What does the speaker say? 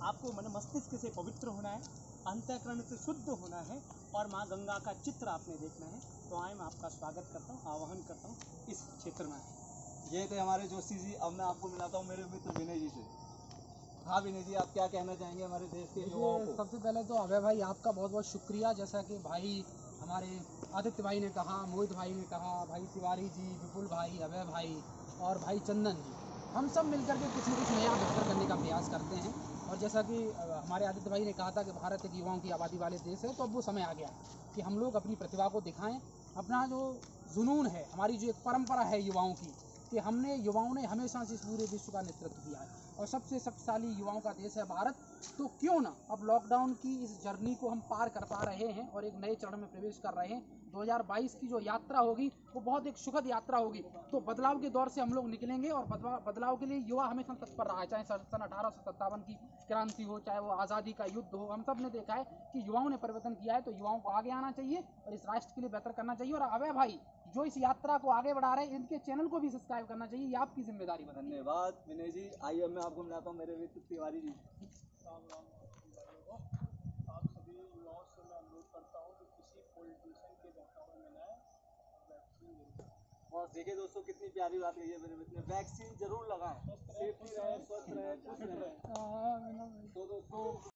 आपको मन मस्तिष्क से पवित्र होना है अंतःकरण से शुद्ध होना है और माँ गंगा का चित्र आपने देखना है। तो आए मैं आपका स्वागत करता हूँ आवाहन करता हूँ इस क्षेत्र में। ये थे हमारे जोशी जी अब मैं आपको मिलाता हूँ मेरे मित्र विनय जी से। हाँ विनय जी आप क्या कहना चाहेंगे हमारे देश के युवाओं को? सबसे पहले तो अभय भाई आपका बहुत बहुत शुक्रिया। जैसा कि भाई हमारे आदित्य भाई ने कहा मोहित भाई ने कहा भाई तिवारी जी विपुल भाई अभय भाई और भाई चंदन जी। हम सब मिलकर के कुछ ना कुछ नया बेहतर करने का प्रयास करते हैं। और जैसा कि हमारे आदित्य भाई ने कहा था कि भारत एक युवाओं की आबादी वाले देश है तो अब वो समय आ गया कि हम लोग अपनी प्रतिभा को दिखाएँ। अपना जो जुनून है, हमारी जो एक परंपरा है युवाओं की कि हमने, युवाओं ने हमेशा से इस पूरे विश्व का नेतृत्व किया है। और सबसे शक्तिशाली युवाओं का देश है भारत। तो क्यों ना अब लॉकडाउन की इस जर्नी को हम पार कर पा रहे हैं और एक नए चरण में प्रवेश कर रहे हैं। 2022 की जो यात्रा होगी, वो बहुत एक सुखद यात्रा होगी। तो बदलाव के दौर से हम लोग निकलेंगे और बदलाव के लिए युवा हमेशा तत्पर रहा है। चाहे सन अठारह सौ सत्तावन की क्रांति हो, चाहे वो आज़ादी का युद्ध हो, हम सबने देखा है कि युवाओं ने परिवर्तन किया है। तो युवाओं को आगे आना चाहिए और इस राष्ट्र के लिए बेहतर करना चाहिए। और अभय भाई जो इस यात्रा को आगे बढ़ा रहे हैं, इनके चैनल को भी सब्सक्राइब करना चाहिए ये आपकी ज़िम्मेदारी बता धन्यवाद। विनय जी आइए मैं आपको मिलाता हूँ मेरे मित्र तिवारी जी। आप सभी युवाओं से मैं अनुरोध करता हूँ कि किसी पॉलिटिशियन के बहकावे में न और वैक्सीन ज़रूर और देखिए दोस्तों कितनी प्यारी बात कही है मेरे मित्र ने। वैक्सीन ज़रूर लगाएँ। सेफ्टी रहे स्वस्थ रहे खुश रहे। तो दोस्तों